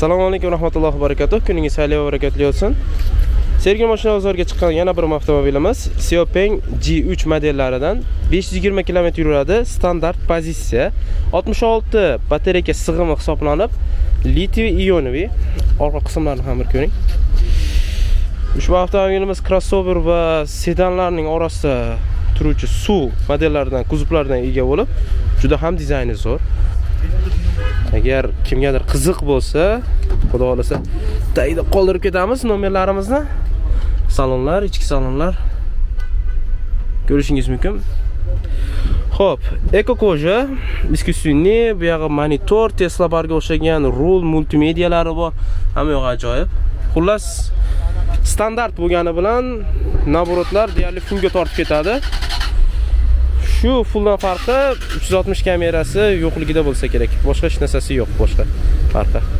assalomu alaykum rahmatullohi va barakatuh. Kuningiz xayrli va barakatli bo'lsin sergeli mashina bozoriga chiqqan yana bir avtomobilimiz siopeng G3 modellaridan 520 km yuradi. Standart pozitsiya. 66 batareyka sig'imi hisoblanib litiy ionoviy. Orqa qismlarini ham bir ko'ring. Ushbu avtomobilimiz crossover va sedanlarning orasida turuvchi SUV modellaridan kuzovlardan ega bo'lib juda ham dizayni zo'r. Agar kimgadir qiziq bo'lsa xudo xohlasa tagida qoldirib ketamiz nomerlarimizni salonlar ichki salonlar ko'rishingiz mumkin Xo'p, eko koja, искусственный, bu yog'i monitor, Tesla barga o'xshagan rul, multimediyalari bor. Hamma yo'q ajoyib. Xullas, standart bo'lgani bilan naborotlar deyarli fullga tortib ketadi. Shu fulldan farqi 360 kamerasi yo'qligida bo'lsa kerak. Boshqa hech narsasi yo'q, boshqa farqi.